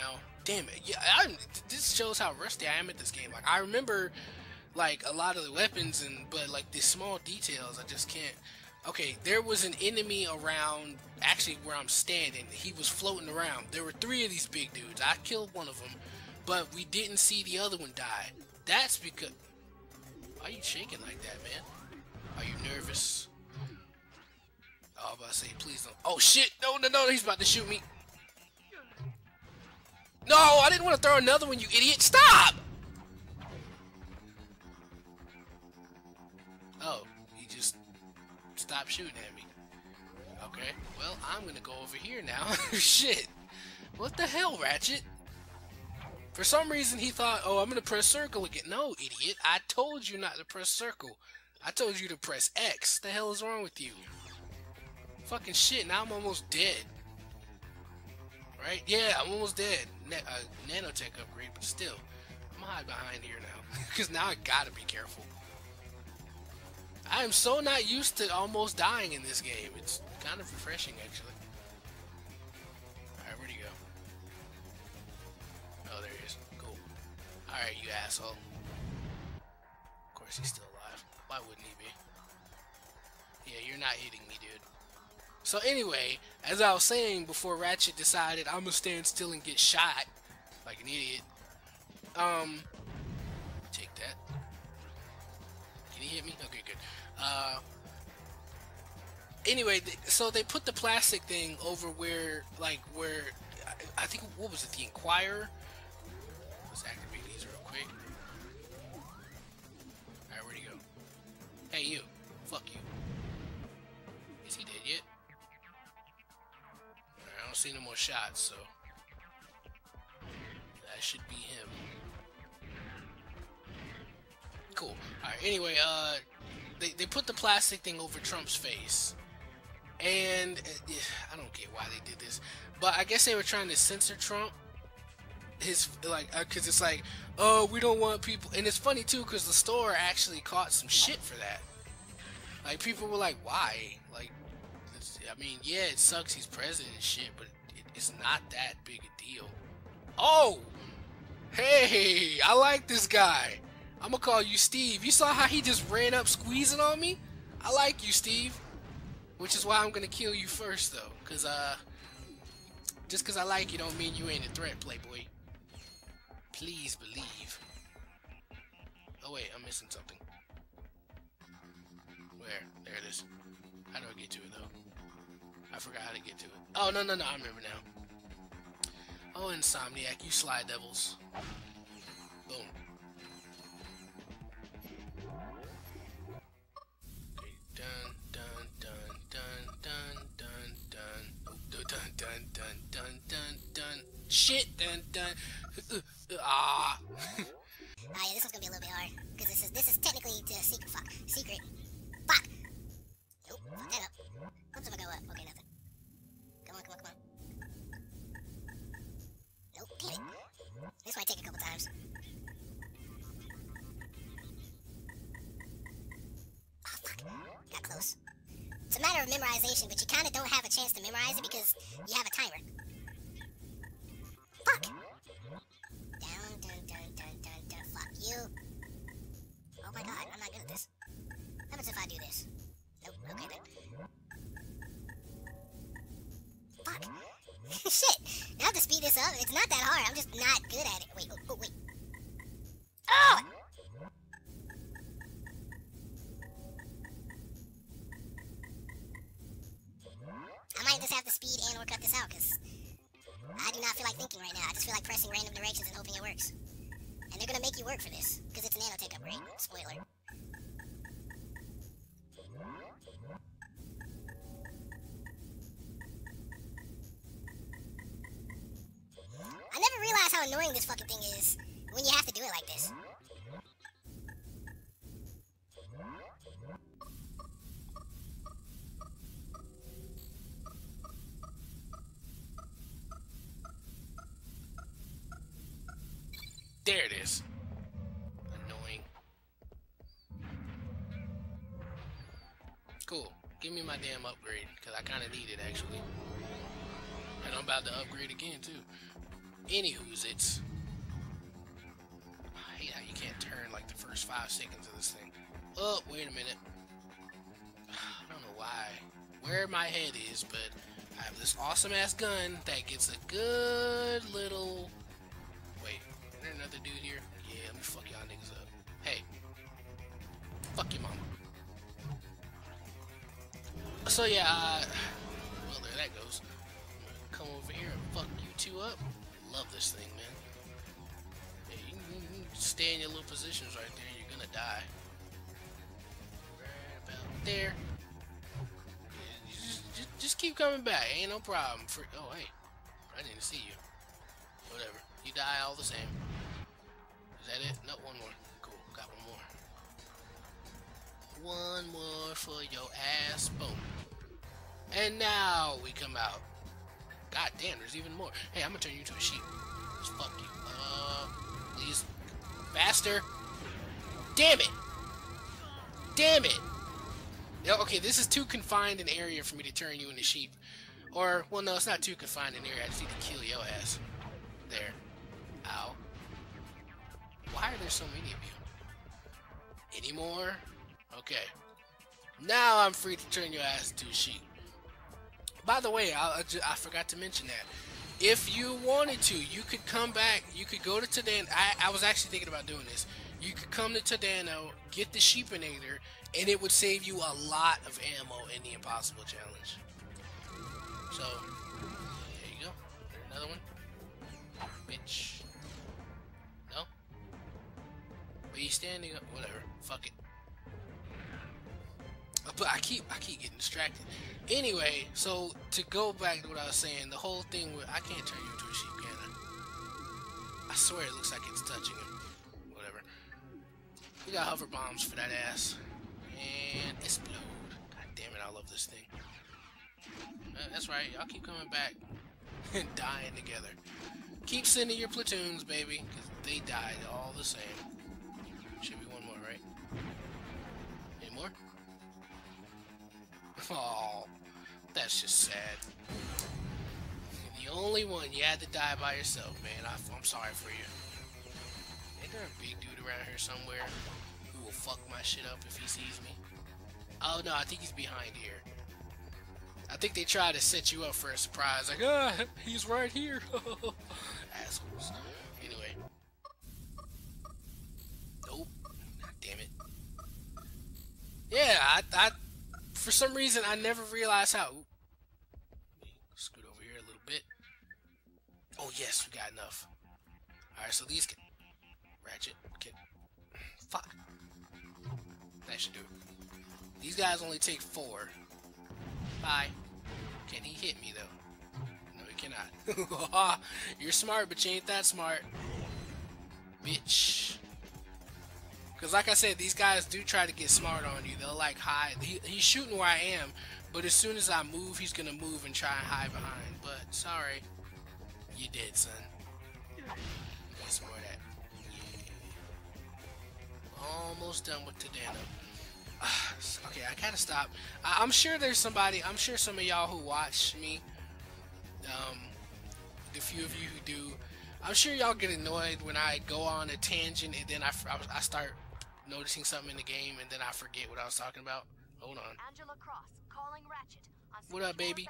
now. Damn it. Yeah, I, this shows how rusty I am at this game. Like, I remember, like, a lot of the weapons, and but, like, the small details, I just can't. Okay, there was an enemy around, actually, where I'm standing. He was floating around. There were three of these big dudes. I killed one of them, but we didn't see the other one die. That's because... Why are you shaking like that, man? Are you nervous? Oh, I was about to say, please don't. Oh, shit! No, no, no, he's about to shoot me. No, I didn't want to throw another one, you idiot. Stop! Oh, he just stopped shooting at me. Okay, well, I'm gonna go over here now. Shit. What the hell, Ratchet? For some reason, he thought, oh, I'm gonna press circle again. No, idiot. I told you not to press circle. I told you to press X. The hell is wrong with you? Fucking shit, now I'm almost dead. Right? Yeah, I'm almost dead. Na uh, nanotech upgrade, but still. I'm hide behind here now. Because now I gotta be careful. I am so not used to almost dying in this game. It's kind of refreshing, actually. Alright, where'd he go? Oh, there he is. Cool. Alright, you asshole. Of course, he's still alive. Why wouldn't he be? Yeah, you're not hitting me, dude. So anyway, as I was saying before Ratchet decided I'm gonna stand still and get shot like an idiot. Um, take that. Can he hit me? Okay, good. Uh, anyway, so they put the plastic thing over where, like, where I, I think what was it, the Inquirer? Let's activate these real quick. All right, where'd he go? Hey, you. Fuck you. Is he dead yet? See no more shots, so that should be him. Cool. Alright, anyway, uh, they, they put the plastic thing over Trump's face. And uh, I don't get why they did this, but I guess they were trying to censor Trump. His like, uh, cause it's like, oh, we don't want people, and it's funny too, cause the store actually caught some shit for that. Like people were like, why? Like, I mean, yeah, it sucks he's president and shit, but it, it's not that big a deal. Oh, hey, I like this guy. I'm gonna call you Steve. You saw how he just ran up squeezing on me? I like you, Steve. Which is why I'm gonna kill you first, though. Cause, uh, just cause I like you don't mean you ain't a threat, Playboy. Please believe. Oh wait, I'm missing something. Where? There it is. How do I get to it, though? I forgot how to get to it. Oh, no, no, no, I remember now. Oh, Insomniac, you sly devils. Boom. Dun, dun, dun, dun, dun, dun, dun. Oh, dun, dun, dun, dun, dun, dun. Shit, dun, dun. Ah. Ah, yeah, this one's gonna be a little bit hard because this is this is technically uh, secret. Fuck, secret. A matter of memorization, but you kind of don't have a chance to memorize it because you have a timer. Fuck. Down, dun, dun, dun, dun, dun. Fuck you. Oh my god, I'm not good at this. How happens if I do this? Nope, okay then. Fuck. Shit! Now to speed this up. It's not that hard. I'm just not good at it. Wait, oh, oh wait. Oh! Just speed and or cut this out, because I do not feel like thinking right now. I just feel like pressing random directions and hoping it works. And they're gonna make you work for this, because it's a nanotech upgrade. Spoiler. I never realized how annoying this fucking thing is when you have to do it like this. Me my damn upgrade, because I kind of need it, actually. And I'm about to upgrade again, too. Anywho's it's. I hate how you can't turn like the first five seconds of this thing. Oh, wait a minute. I don't know why, where my head is, but I have this awesome ass gun that gets a good little. Wait, is there another dude here? Yeah, let me fuck y'all niggas up. Hey, fuck your mama. So yeah, uh, well there that goes. Come over here and fuck you two up. Love this thing, man. Yeah, you, you stay in your little positions right there. You're gonna die. Right about there. Yeah, just, just, just keep coming back. Ain't no problem. For oh hey, I didn't see you. Whatever. You die all the same. Is that it? No, one more. Cool. Got one more. One more for your ass. Boom. And now we come out. God damn, there's even more. Hey, I'm gonna turn you into a sheep. Just fuck you. Uh, please. Faster. Damn it. Damn it. Okay, this is too confined an area for me to turn you into sheep. Or, well, no, it's not too confined an area. I just need to kill your ass. There. Ow. Why are there so many of you? Any more? Okay. Now I'm free to turn your ass into a sheep. By the way, I, I, forgot to mention that. If you wanted to, you could come back. You could go to Todano. I, I was actually thinking about doing this. You could come to Todano, get the Sheepinator, and it would save you a lot of ammo in the Impossible Challenge. So, there you go. Another one. Bitch. No? Are you standing up? Whatever. Fuck it. But I keep I keep getting distracted. Anyway, so to go back to what I was saying, the whole thing with I can't turn you into a sheep, can I? I swear it looks like it's touching him. Whatever. We got hover bombs for that ass. And explode. God damn it, I love this thing. Uh, that's right, y'all keep coming back and dying together. Keep sending your platoons, baby, because they died all the same. Should be one more, right? Any more? Oh, that's just sad. You're the only one you had to die by yourself, man. I, am sorry for you. Ain't there a big dude around here somewhere who will fuck my shit up if he sees me? Oh no, I think he's behind here. I think they try to set you up for a surprise, like, ah, he's right here. Assholes. Anyway. Nope. God damn it. Yeah, I, I for some reason, I never realized how. Scoot over here a little bit. Oh yes, we got enough. All right, so these can ratchet. Can fuck. That should do. it. These guys only take four. Bye. Can he hit me though? No, he cannot. You're smart, but you ain't that smart, bitch. Because like I said, these guys do try to get smart on you. They'll like hide. He, he's shooting where I am, but as soon as I move, he's going to move and try and hide behind. But sorry, you did, son. Some more that. Yeah. Almost done with Todano. okay, I gotta stop. I am sure there's somebody, I'm sure some of y'all who watch me, um, the few of you who do, I'm sure y'all get annoyed when I go on a tangent and then I, I, I start noticing something in the game and then I forget what I was talking about. Hold on. Angela Cross calling Ratchet on What up, baby?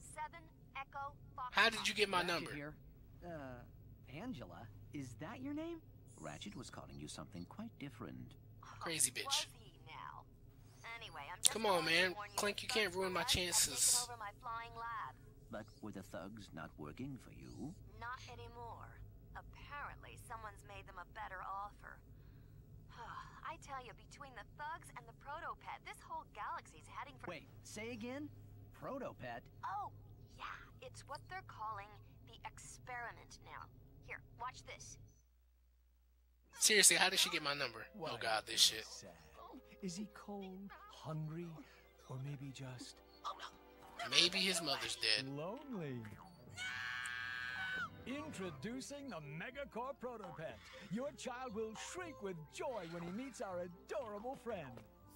Seven, Echo, How did you get my Ratchet number? Here. Uh, Angela, is that your name? Ratchet was calling you something quite different. Crazy bitch. Anyway, Come on, man. Clank, you can't ruin my chances. But were the thugs not working for you? Not anymore. Apparently, someone's made them a better offer. I tell you, between the thugs and the Protopet, this whole galaxy's heading for- Wait, say again? Protopet? Oh, yeah. It's what they're calling the experiment now. Here, watch this. Seriously, how did she get my number? oh god, this shit. Sad. Is he cold, hungry, or maybe just... Maybe his mother's dead. Lonely. Introducing the Megacorp Protopet. Your child will shriek with joy when he meets our adorable friend.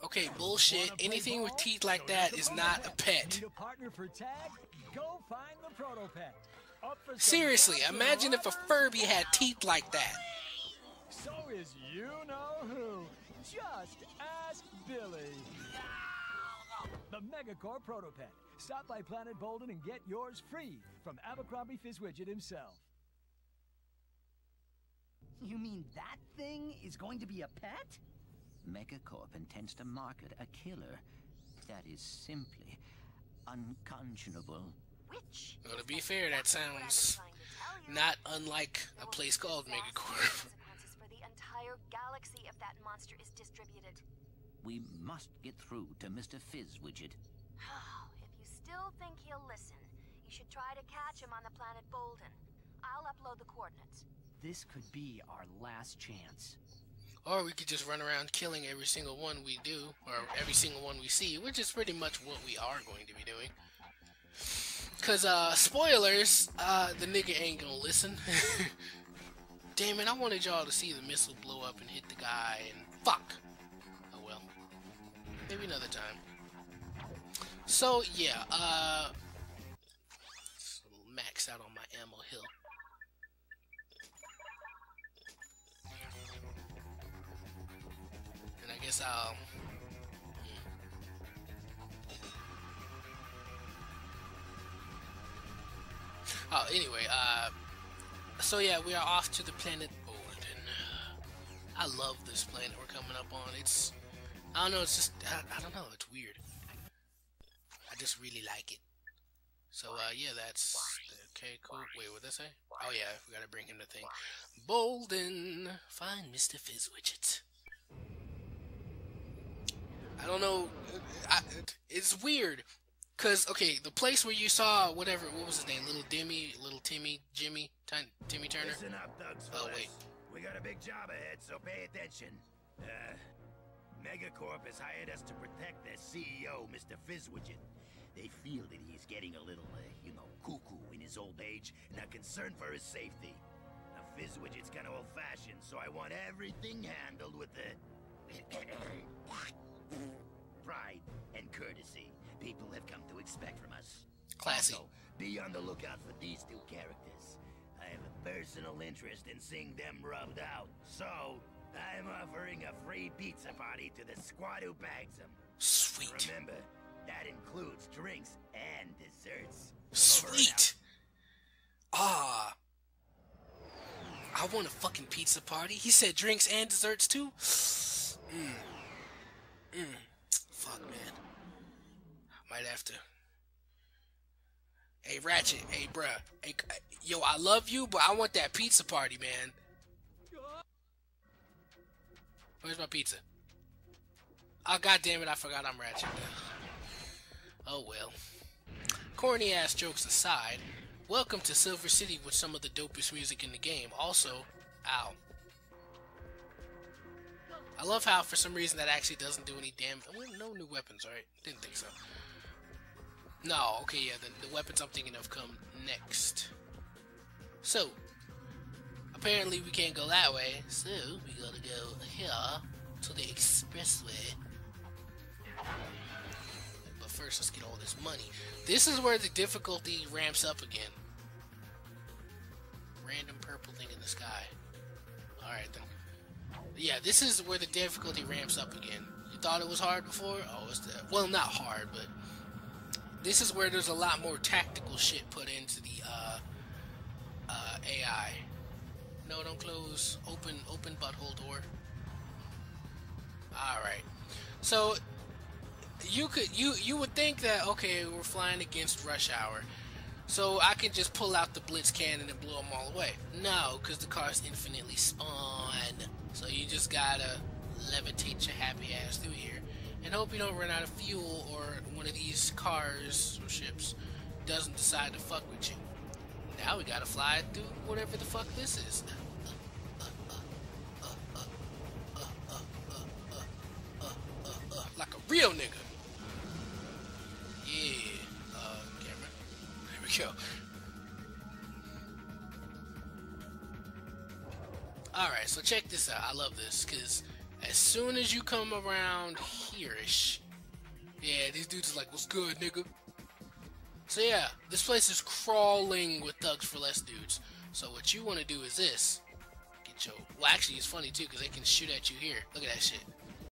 Okay, bullshit. Anything with teeth like that is not a pet. Need a partner for tag? Go find the Protopet. Up for some Seriously, imagine if a? Furby had teeth like that. So is you know who. Just ask Billy. The Megacorp Protopet. Stop by Planet Boldan and get yours free from Abercrombie Fizzwidget himself. You mean that thing is going to be a pet? Megacorp intends to market a killer. That is simply unconscionable. Which? Well, to be fair, that exact word I was sounds trying to tell you. Not unlike a place called Megacorp. for the entire galaxy if that monster is distributed. We must get through to Mr. Fizzwidget. if you still think he'll listen, you should try to catch him on the planet Boldan. I'll upload the coordinates. This could be our last chance. Or we could just run around killing every single one we do, or every single one we see, which is pretty much what we are going to be doing. Cause, uh, spoilers, uh, the nigga ain't gonna listen. Damn it, I wanted y'all to see the missile blow up and hit the guy, and fuck! Oh well. Maybe another time. So, yeah, uh, max out on my ammo hill. And I guess I'll. Oh, anyway, uh, so yeah, we are off to the planet Boldan. I love this planet we're coming up on. It's, I don't know, it's just, I, I don't know, it's weird. Just really like it. So, uh, yeah, that's, okay, cool. Wait, what did I say? Oh, yeah, we gotta bring him the thing. Boldan, find Mr. Fizzwidget. I don't know. I, it's weird. Cause okay, the place where you saw whatever, what was his name? Little Dimmy, little Timmy, Jimmy, Timmy Turner. Listen up, thugs Oh, wait. We got a big job ahead, so pay attention. Uh, Megacorp has hired us to protect their CEO, Mr. Fizzwidget. They feel that he's getting a little, uh, you know, cuckoo in his old age and are concerned for his safety. Now, Fizzwidget's kind of old-fashioned, so I want everything handled with the pride and courtesy people have come to expect from us. Classy. Also, be on the lookout for these two characters. I have a personal interest in seeing them rubbed out, so I'm offering a free pizza party to the squad who bags them. Sweet, Remember, that includes drinks and desserts. Over and out. sweet. Ah, I want a fucking pizza party. He said drinks and desserts too. Mm. Mm. Fuck, man. Might have to. Hey, Ratchet. Hey, bruh. Hey, yo, I love you, but I want that pizza party, man. Where's my pizza? Oh, god damn it, I forgot I'm Ratchet. Oh, well. Corny ass jokes aside, welcome to Silver City with some of the dopest music in the game. Also, ow. I love how, for some reason, that actually doesn't do any damage. No new weapons, right? Didn't think so. No, okay, yeah, the, the weapons I'm thinking of come next. So, apparently we can't go that way, so we gotta go here to the expressway. First, let's get all this money. This is where the difficulty ramps up again. Random purple thing in the sky. Alright then. Yeah, this is where the difficulty ramps up again. You thought it was hard before? Oh, it's the well, not hard, but this is where there's a lot more tactical shit put into the uh, uh, AI. No, don't close. Open, open butthole door. All right. So you could you you would think that okay, we're flying against rush hour, so I can just pull out the blitz cannon and blow them all away. No, because the cars infinitely spawn. So you just gotta levitate your happy ass through here and hope you don't run out of fuel or one of these cars or ships doesn't decide to fuck with you. Now we gotta fly through whatever the fuck this is. Like a real nigga. Go. Alright, so check this out. I love this, because as soon as you come around here-ish, yeah, these dudes is like, what's good, nigga? So yeah, this place is crawling with thugs for less dudes. So what you want to do is this. Get your. Well, actually, it's funny too because they can shoot at you here. Look at that shit.